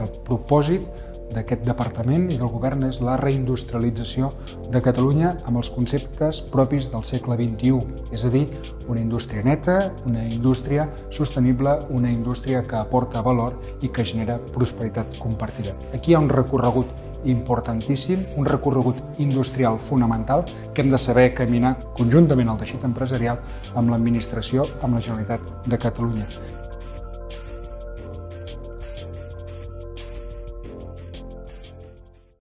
el propòsit d'aquest departament i del govern és la reindustrialització de Catalunya amb els conceptes propis del segle XXI, és a dir, una indústria neta, una indústria sostenible, una indústria que aporta valor i que genera prosperitat compartida. Aquí hi ha un recorregut importantíssim, un recorregut industrial fonamental que hem de saber caminar conjuntament al teixit empresarial amb l'administració, amb la Generalitat de Catalunya.